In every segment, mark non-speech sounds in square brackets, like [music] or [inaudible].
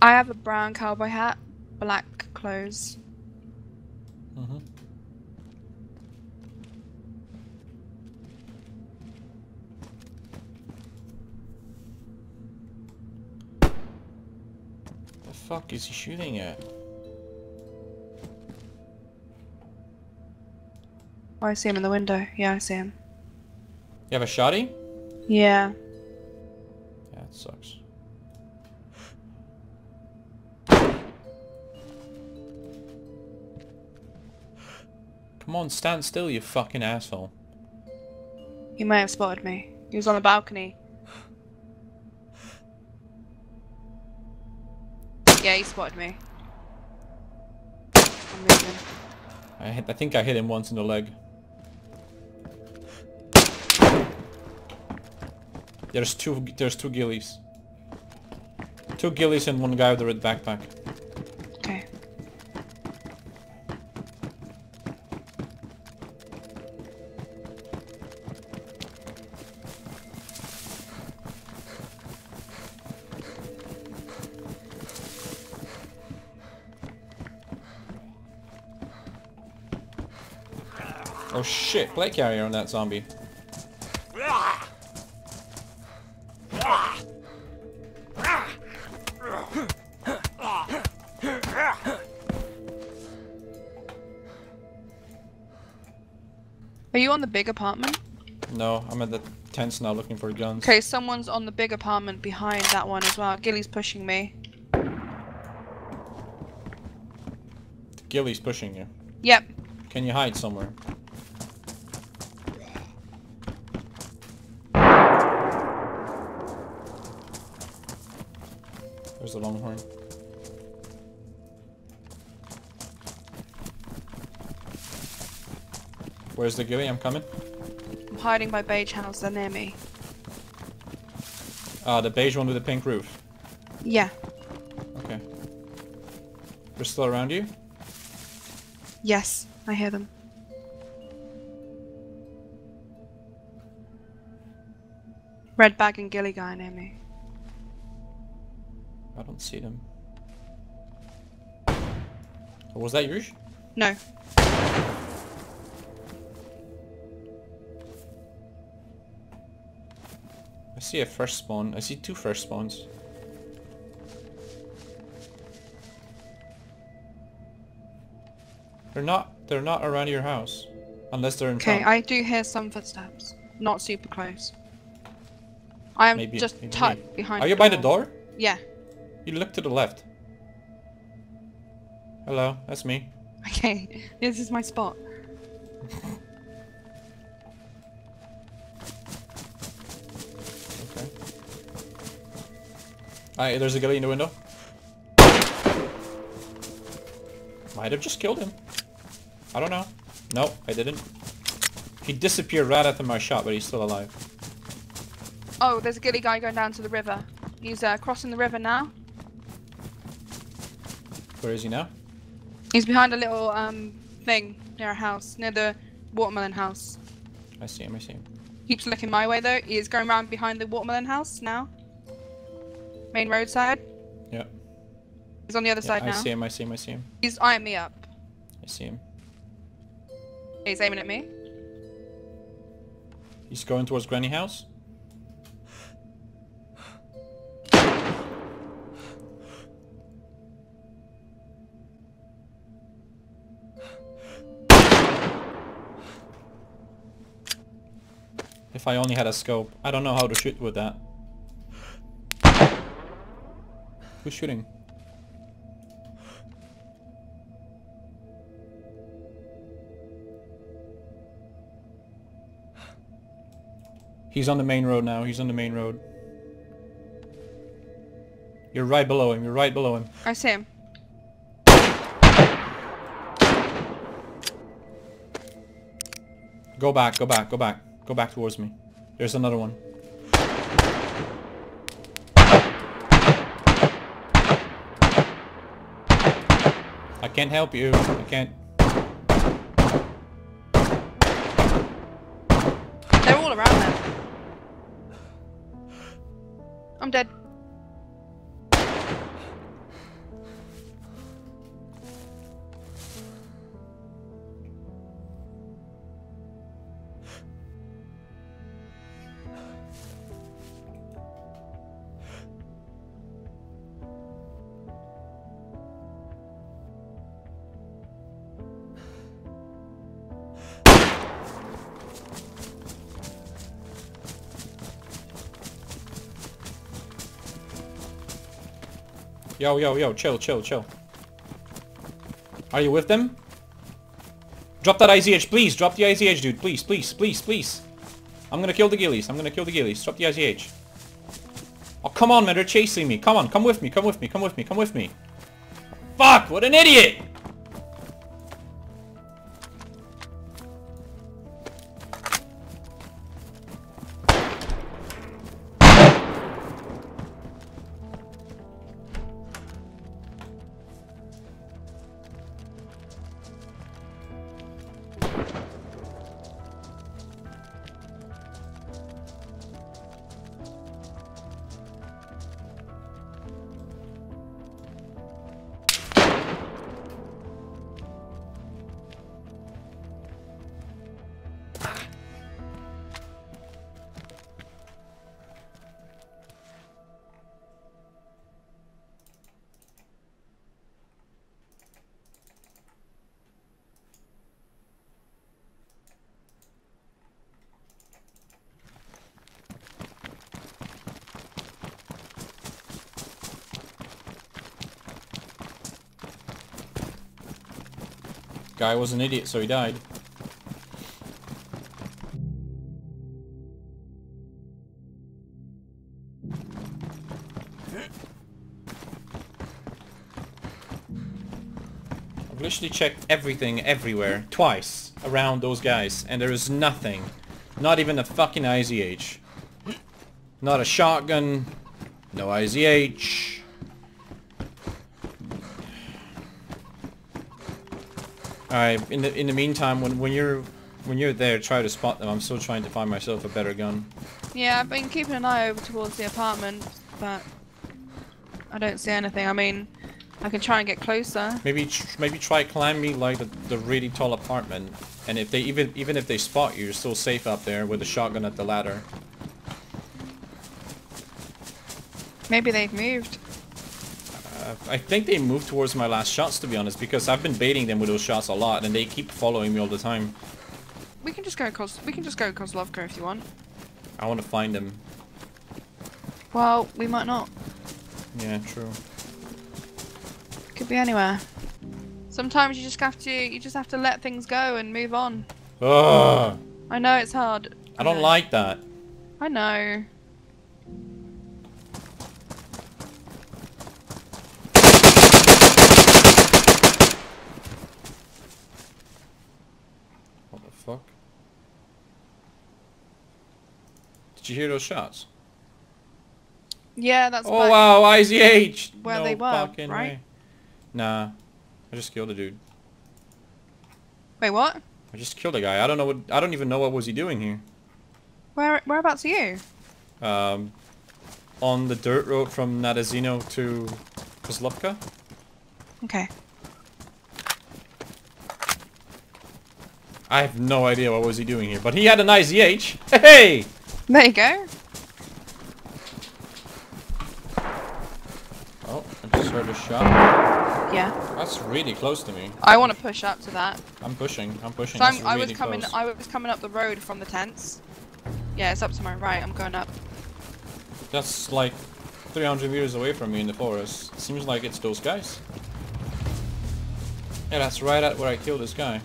I have a brown cowboy hat, black clothes. Mm-hmm. The fuck is he shooting at? Oh, I see him in the window. Yeah, I see him. You have a shotty? Yeah. Yeah, it sucks. Come on, stand still, you fucking asshole. He may have spotted me. He was on the balcony. Yeah, he spotted me. I'm moving. I hit, I think I hit him once in the leg. There's two there's two ghillies. Two ghillies and one guy with a red backpack. Oh shit, plate carrier on that zombie. Are you on the big apartment? No, I'm at the tents now looking for guns. Okay, someone's on the big apartment behind that one as well. Ghillie's pushing me. Ghillie's pushing you. Yep. Can you hide somewhere? The longhorn. Where's the ghillie? I'm coming. I'm hiding by beige house. They're near me. Ah, the beige one with the pink roof. Yeah. Okay. They're still around you? Yes, I hear them. Red bag and Ghillie guy near me. I don't see them. Oh, was that yours? No. I see a first spawn. I see two first spawns. They're not. They're not around your house, unless they're in Okay. I do hear some footsteps. Not super close. I am Maybe- just maybe tucked me. behind. Are you by the door? Yeah. You look to the left. Hello, that's me. Okay, this is my spot. Okay. Alright, there's a ghillie in the window. Might have just killed him. I don't know. No, I didn't. He disappeared right after my shot, but he's still alive. Oh, there's a Ghillie guy going down to the river. He's uh, crossing the river now. Where is he now? He's behind a little um thing near a house, near the watermelon house. I see him, I see him. Keeps looking my way though. He is going around behind the watermelon house now. Main road side. Yeah. He's on the other yeah side I now. see him, I see him, I see him. He's eyeing me up. I see him. He's aiming at me. He's going towards Granny House. If I only had a scope. I don't know how to shoot with that. Who's shooting? He's on the main road now. He's on the main road. You're right below him. You're right below him. I see him. Go back, go back, go back. Go back towards me. There's another one. I can't help you. I can't. Yo, yo, yo, chill, chill, chill. Are you with them? Drop that IZH, please. Drop the IZH, dude. Please, please, please, please. I'm gonna kill the ghillies. I'm gonna kill the ghillies. Drop the IZH. Oh, come on, man. They're chasing me. Come on. Come with me. Come with me. Come with me. Come with me. Fuck! What an idiot! Guy was an idiot, so he died. I've literally checked everything everywhere, twice, around those guys, and there is nothing. Not even a fucking IZH. Not a shotgun. No IZH. Alright, in the in the meantime, when when you're when you're there, try to spot them. I'm still trying to find myself a better gun. Yeah, I've been keeping an eye over towards the apartment, but I don't see anything. I mean, I can try and get closer. Maybe tr maybe try climbing like the, the really tall apartment, and if they even even if they spot you, you're still safe up there with a shotgun at the ladder. Maybe they've moved. I think they move towards my last shots to be honest, because I've been baiting them with those shots a lot, and they keep following me all the time. We can just go Kos. We can just go across Kozlovka if you want. I want to find them. Well, we might not. Yeah, true. Could be anywhere. Sometimes you just have to. You just have to let things go and move on. Ugh, I know it's hard. I don't know. like that. I know. Did you hear those shots? Yeah, that's. Oh wow, IZH! where no they were, right? way. Nah, I just killed a dude. Wait, what? I just killed a guy. I don't know what. I don't even know what was he doing here. Where whereabouts are you? Um, on the dirt road from Nadezhdino to Kozlovka. Okay. I have no idea what was he doing here, but he had an IZH. [laughs] Hey! There you go. Oh, I just heard a shot. Yeah. That's really close to me. I want to push up to that. I'm pushing. I'm pushing. So I'm, That's I was coming. close. I was coming up the road from the tents. Yeah, it's up to my right. I'm going up. That's like 300 meters away from me in the forest. Seems like it's those guys. Yeah, that's right at where I killed this guy.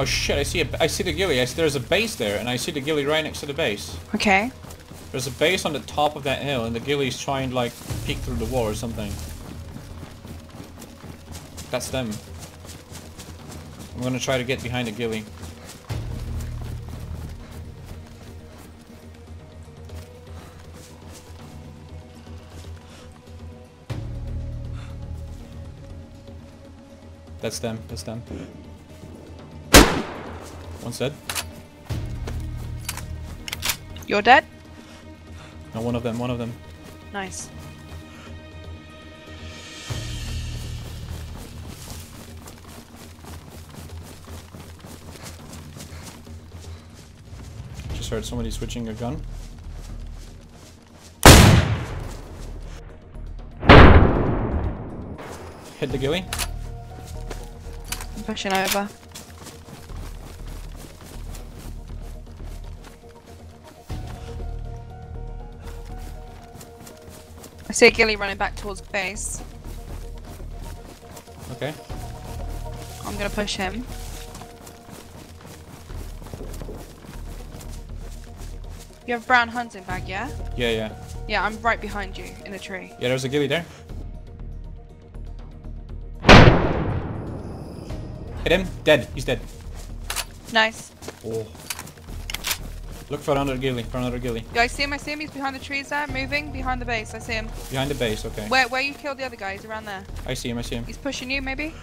Oh shit, I see a, I see the ghillie. I see, there's a base there, and I see the ghillie right next to the base. Okay. There's a base on the top of that hill, and the ghillie's trying to like peek through the wall or something. That's them. I'm gonna try to get behind the ghillie. That's them. That's them. One's dead. You're dead. No, one of them. One of them. Nice. Just heard somebody switching a gun. Hit the ghillie. I'm pushing over. See a ghillie running back towards base. Okay. I'm gonna push him. You have brown hunting bag, yeah? Yeah, yeah. Yeah, I'm right behind you in a tree. Yeah, there's a ghillie there. Hit him. Dead. He's dead. Nice. Oh. Look for another ghillie. For another ghillie. Yeah, I see him, I see him. He's behind the trees there, moving behind the base. I see him. Behind the base. Okay. Where where you killed the other guy? He's around there. I see him. I see him. He's pushing you, maybe?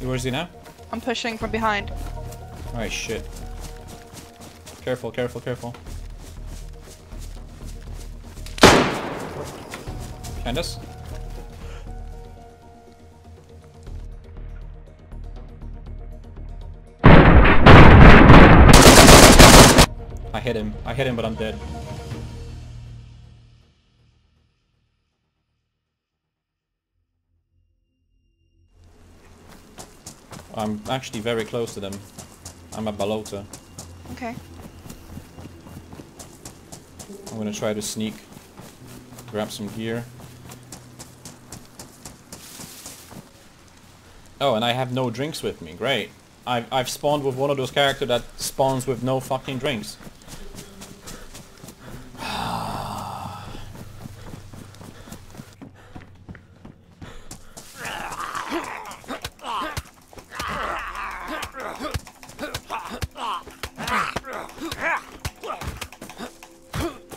Where is he now? I'm pushing from behind. Alright, shit. Careful, careful, careful. Candace? I hit him. I hit him, but I'm dead. I'm actually very close to them. I'm at Balota. Okay. I'm gonna try to sneak, grab some gear. Oh, and I have no drinks with me. Great. I've, I've spawned with one of those characters that spawns with no fucking drinks.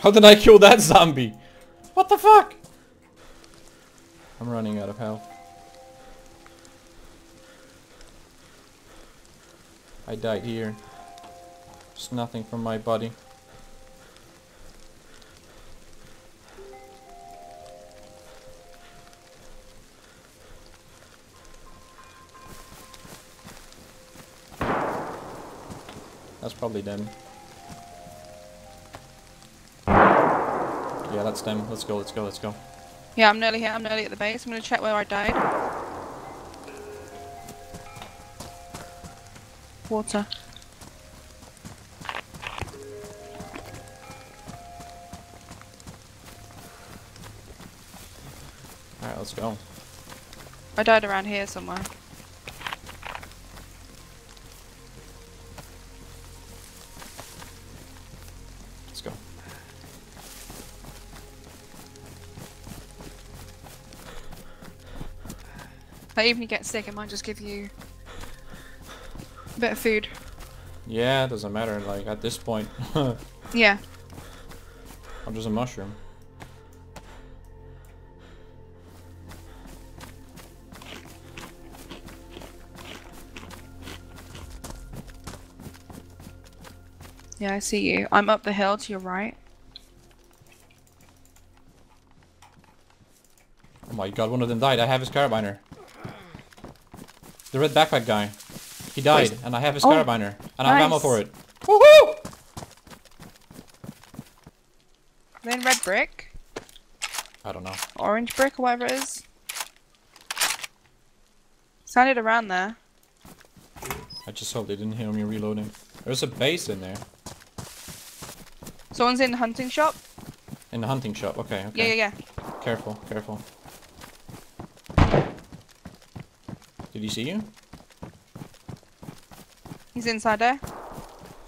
How did I kill that zombie? What the fuck? I'm running out of health. I died here. There's nothing from my body. That's probably them. Yeah, that's them. Let's go, let's go, let's go. Yeah, I'm nearly here. I'm nearly at the base. I'm gonna check where I died. Water. Alright, let's go. I died around here somewhere. Like, even if you get sick, it might just give you a bit of food. Yeah, it doesn't matter, like, at this point. [laughs] Yeah. I'm just a mushroom. Yeah, I see you. I'm up the hill to your right. Oh my god, one of them died. I have his carabiner. The red backpack guy. He died, Wait. and I have his Oh, carabiner. And I have ammo for it. Woohoo! Then red brick, I don't know. orange brick, or whatever it is. Sounded around there. I just hope they didn't hear me reloading. There's a base in there. Someone's in the hunting shop. In the hunting shop. Okay, Yeah, yeah, yeah. Careful, careful. Did he see you? He's inside there.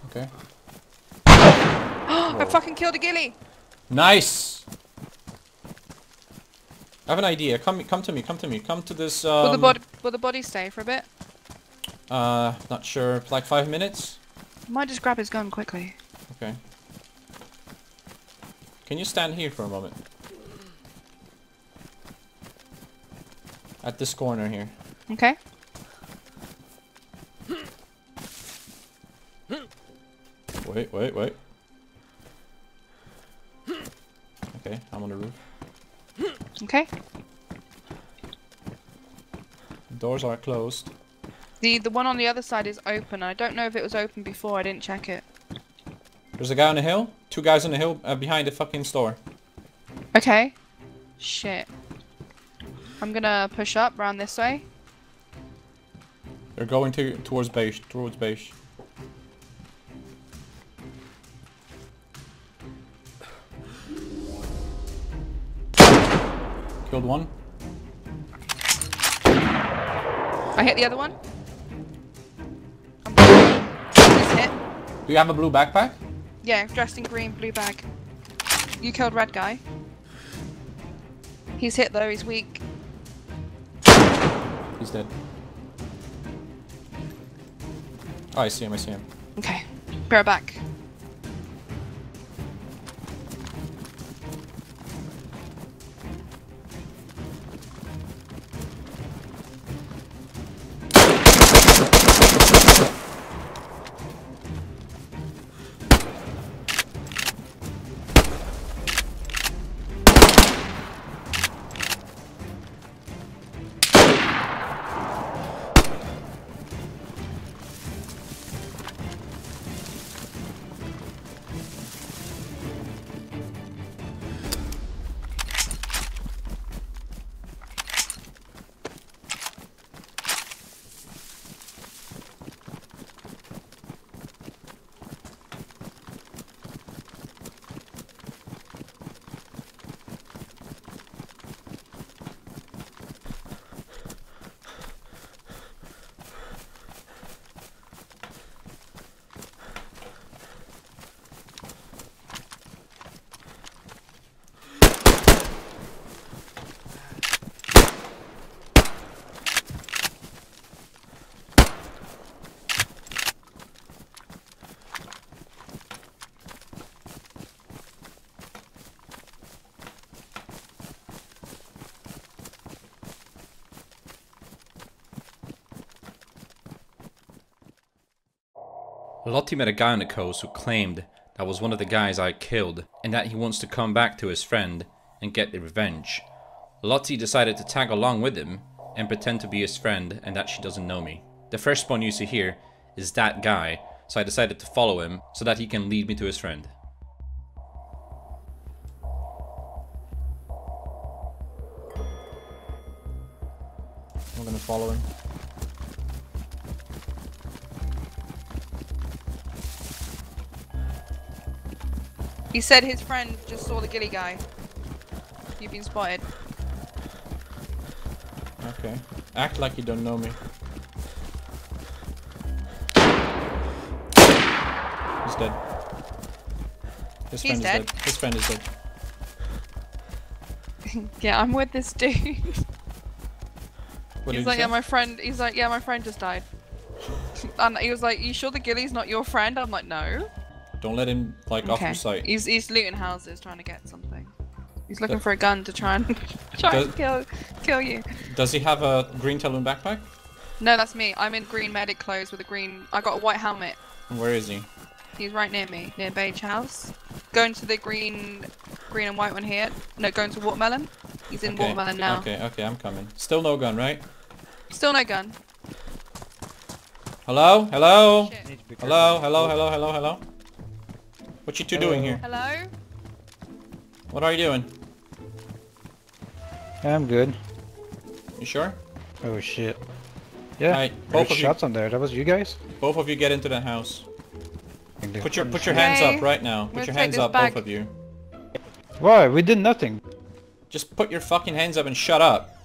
Okay. [gasps] I fucking killed a ghillie! Nice! I have an idea. Come come to me, come to me. Come to this um will the body will the body stay for a bit? uh not sure, like five minutes? Might just grab his gun quickly. Okay. Can you stand here for a moment? At this corner here. Okay. Wait, wait, wait. Okay, I'm on the roof. Okay. Doors are closed. The the one on the other side is open. I don't know if it was open before. I didn't check it. There's a guy on the hill. Two guys on the hill uh, behind the fucking store. Okay. Shit. I'm gonna push up round this way. They're going to towards beige, towards beige. Killed one. I hit the other one. I'm hit. Do you have a blue backpack? Yeah, dressed in green, blue bag. You killed red guy. He's hit though, he's weak. He's dead. Oh, I see him, I see him. Okay, be right back. Lottie met a guy on the coast who claimed that was one of the guys I killed and that he wants to come back to his friend and get the revenge. Lottie decided to tag along with him and pretend to be his friend and that she doesn't know me. The first spawn you see here is that guy, so I decided to follow him so that he can lead me to his friend. I'm gonna follow him. He said his friend just saw the ghillie guy. You've been spotted. Okay. Act like you don't know me. He's dead. His He's friend dead. is dead. His friend is dead. [laughs] Yeah, I'm with this dude. [laughs] What he's like, yeah, my friend. He's like, yeah, my friend just died. [laughs] and he was like, you sure the ghillie's not your friend? I'm like, no. Don't let him like off your sight. He's he's looting houses, trying to get something. He's looking Does- for a gun to try and [laughs] try Does- and kill kill you. Does he have a green talon backpack? No, that's me. I'm in green medic clothes with a green. I got a white helmet. Where is he? He's right near me, near Beige House. Going to the green, green and white one here. No, going to Watermelon. He's in Okay. Watermelon now. Okay, okay, I'm coming. Still no gun, right? Still no gun. Hello? Hello? Shit. Need to be Hello? Hello? Hello? Hello? Hello? What you two doing here? Hello? What are you doing? I'm good. You sure? Oh shit. Yeah. Alright, both of you, shots on there. That was you guys? both of you get into the house. Put your put your hands Okay. up right now. Put gonna your hands up, bag. both of you. Why? We did nothing. Just put your fucking hands up and shut up.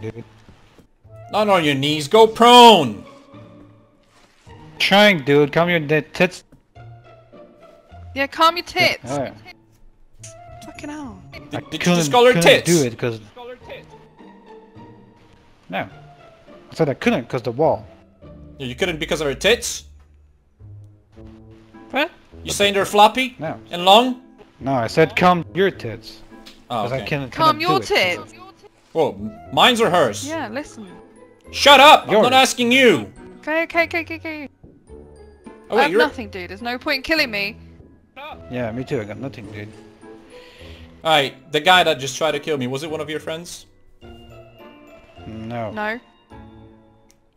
Dude. Not on your knees. Go prone. Trying, dude. Come here. dead tits. Yeah, calm your tits. Alright. Fucking hell. I Did, did you couldn't- just call her couldn't tits? do it because no. I said I couldn't because the wall. Yeah, You couldn't because of her tits? What? You saying they're floppy No. and long? No, I said calm your tits. Ah, oh, Because I okay. couldn't. Calm your do it 'cause tits. Whoa, mine's or hers? Yeah, listen. Shut up! I'm not asking you. Okay, okay, okay, okay, okay. Oh I wait, have you're. nothing, dude. There's no point in killing me. Of- Yeah, me too. I got nothing, dude. Alright, the guy that just tried to kill me, was it one of your friends? No. No.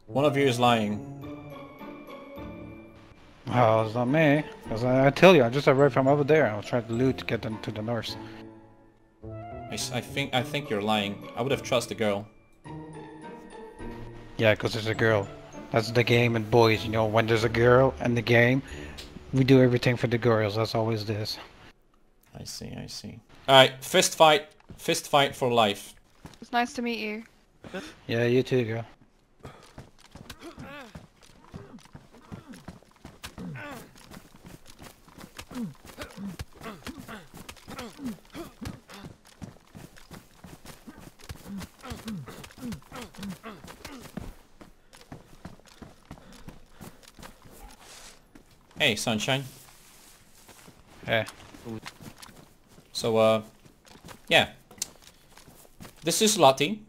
One of you is lying. Oh, it's not me. Cause I, I tell you, I just arrived from over there. I was trying to loot to get them to the north. I, s- I think I think you're lying. I would have trusted the girl. Yeah, cause it's a girl. That's the game and boys, you know, when there's a girl in the game, we do everything for the girls. That's always this. I see, I see. Alright, fist fight. Fist fight for life. It's nice to meet you. Yeah, you too, girl. Hey, sunshine. Hey. So, uh, yeah. This is Lottie.